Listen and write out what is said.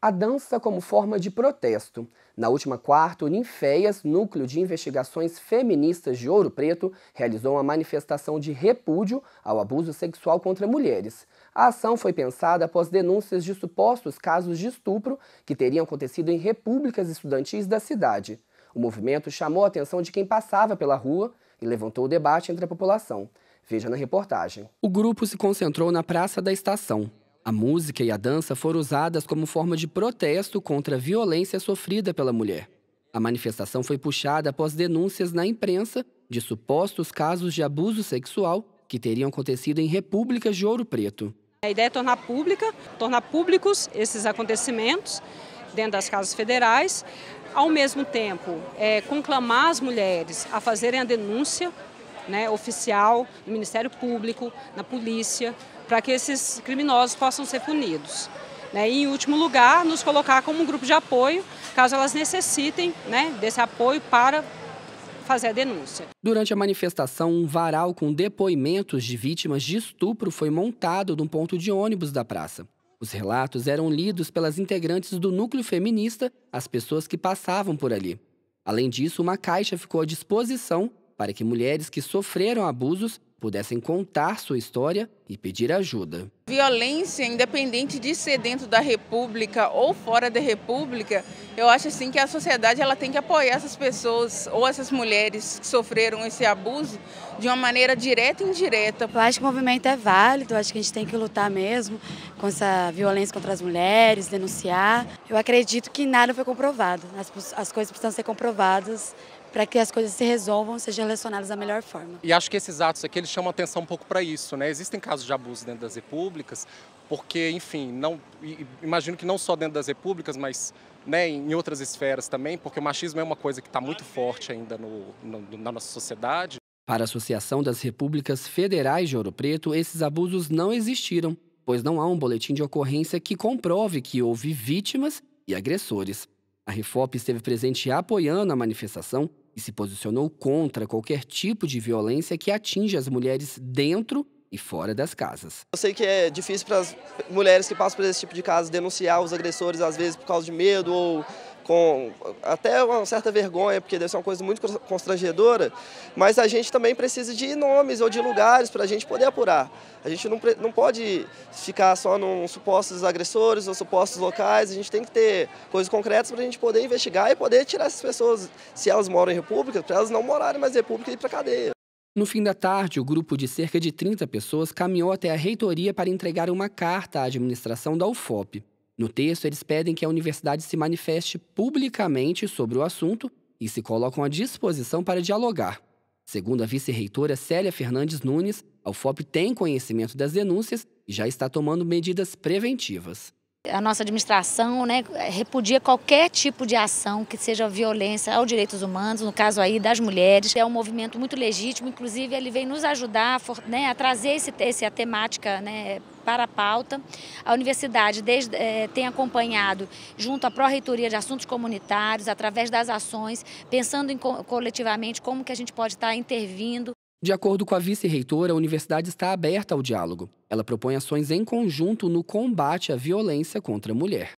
A dança como forma de protesto. Na última quarta, o Ninféias, Núcleo de Investigações Feministas de Ouro Preto, realizou uma manifestação de repúdio ao abuso sexual contra mulheres. A ação foi pensada após denúncias de supostos casos de estupro que teriam acontecido em repúblicas estudantis da cidade. O movimento chamou a atenção de quem passava pela rua e levantou o debate entre a população. Veja na reportagem. O grupo se concentrou na Praça da Estação, a música e a dança foram usadas como forma de protesto contra a violência sofrida pela mulher. A manifestação foi puxada após denúncias na imprensa de supostos casos de abuso sexual que teriam acontecido em repúblicas de Ouro Preto. A ideia é tornar pública, tornar públicos esses acontecimentos dentro das casas federais, ao mesmo tempo é, conclamar as mulheres a fazerem a denúncia né, oficial no Ministério Público, na polícia, para que esses criminosos possam ser punidos. Né, e, em último lugar, nos colocar como um grupo de apoio, caso elas necessitem né, desse apoio para fazer a denúncia. Durante a manifestação, um varal com depoimentos de vítimas de estupro foi montado num ponto de ônibus da praça. Os relatos eram lidos pelas integrantes do núcleo feminista, as pessoas que passavam por ali. Além disso, uma caixa ficou à disposição para que mulheres que sofreram abusos pudessem contar sua história e pedir ajuda. Violência, independente de ser dentro da República ou fora da República, eu acho assim que a sociedade ela tem que apoiar essas pessoas ou essas mulheres que sofreram esse abuso de uma maneira direta e indireta. Eu acho que o movimento é válido, eu acho que a gente tem que lutar mesmo com essa violência contra as mulheres, denunciar. Eu acredito que nada foi comprovado, as, as coisas precisam ser comprovadas para que as coisas se resolvam, sejam relacionadas da melhor forma. E acho que esses atos aqui eles chamam atenção um pouco para isso, né? Existem casos de abuso dentro das repúblicas, porque, enfim, não imagino que não só dentro das repúblicas, mas né, em outras esferas também, porque o machismo é uma coisa que está muito forte ainda no, no, na nossa sociedade. Para a Associação das Repúblicas Federais de Ouro Preto, esses abusos não existiram, pois não há um boletim de ocorrência que comprove que houve vítimas e agressores. A Refop esteve presente apoiando a manifestação e se posicionou contra qualquer tipo de violência que atinja as mulheres dentro e fora das casas. Eu sei que é difícil para as mulheres que passam por esse tipo de casos denunciar os agressores, às vezes por causa de medo ou com até uma certa vergonha, porque deve ser uma coisa muito constrangedora, mas a gente também precisa de nomes ou de lugares para a gente poder apurar. A gente não, não pode ficar só nos supostos agressores ou supostos locais, a gente tem que ter coisas concretas para a gente poder investigar e poder tirar essas pessoas, se elas moram em república, para elas não morarem mais em república e ir para cadeia. No fim da tarde, o grupo de cerca de 30 pessoas caminhou até a reitoria para entregar uma carta à administração da UFOP. No texto, eles pedem que a universidade se manifeste publicamente sobre o assunto e se colocam à disposição para dialogar. Segundo a vice-reitora Célia Fernandes Nunes, a UFOP tem conhecimento das denúncias e já está tomando medidas preventivas. A nossa administração né, repudia qualquer tipo de ação que seja violência aos direitos humanos, no caso aí das mulheres. É um movimento muito legítimo, inclusive ele vem nos ajudar né, a trazer esse, essa temática né, para a pauta. A universidade desde, é, tem acompanhado, junto à Pró-Reitoria de Assuntos Comunitários, através das ações, pensando em, coletivamente como que a gente pode estar intervindo. De acordo com a vice-reitora, a universidade está aberta ao diálogo. Ela propõe ações em conjunto no combate à violência contra a mulher.